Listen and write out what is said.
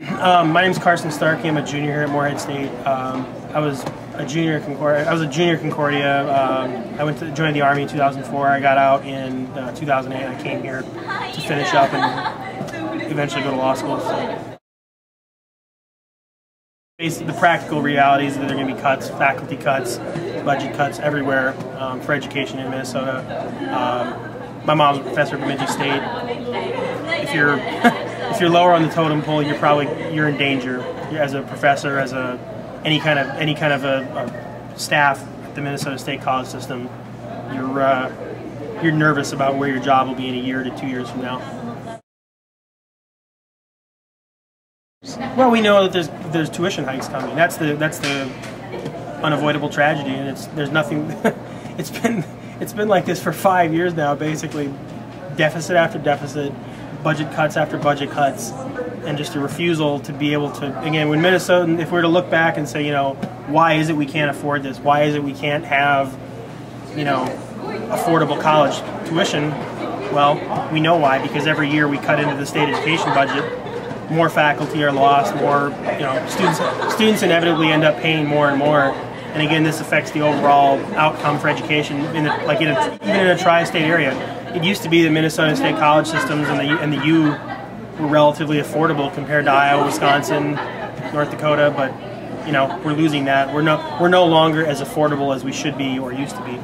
Um, my is Carson Starkey. I'm a junior here at Moorhead State. Um, I was a junior at Concordia. I was a junior Concordia. Um, I went to join the Army in 2004. I got out in uh, 2008. I came here to finish up and eventually go to law school. So. Basically, the practical realities that there are going to be cuts, faculty cuts, budget cuts everywhere um, for education in Minnesota. Um, my mom's a professor at Bemidji State. If you're if you're lower on the totem pole, you're probably you're in danger as a professor, as a any kind of any kind of a, a staff at the Minnesota State college system. You're uh, you're nervous about where your job will be in a year to two years from now. Well, we know that there's there's tuition hikes coming. That's the that's the unavoidable tragedy, and it's there's nothing. it's been it's been like this for five years now, basically, deficit after deficit, budget cuts after budget cuts, and just a refusal to be able to again when Minnesota. If we were to look back and say, you know, why is it we can't afford this? Why is it we can't have, you know, affordable college tuition? Well, we know why because every year we cut into the state education budget more faculty are lost, more you know students students inevitably end up paying more and more. And again, this affects the overall outcome for education, in the, like in a, even in a tri-state area. It used to be the Minnesota State college systems and the and the U were relatively affordable compared to Iowa, Wisconsin, North Dakota, but you know we're losing that. We're no we're no longer as affordable as we should be or used to be.